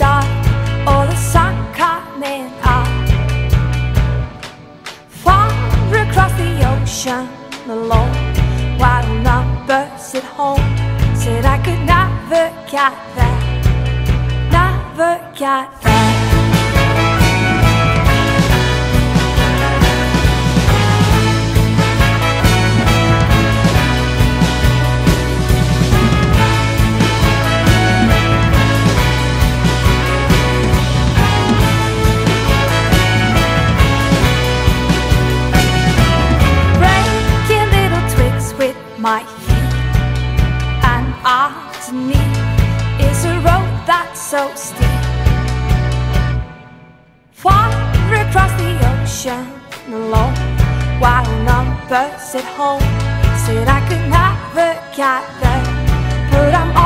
star or the sun coming up. Far across the ocean, alone, while my numb bears at home said I could never get there, never get there. Underneath is a road that's so steep. Far across the ocean alone, while numb bears at home said I could never get there,